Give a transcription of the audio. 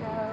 guys.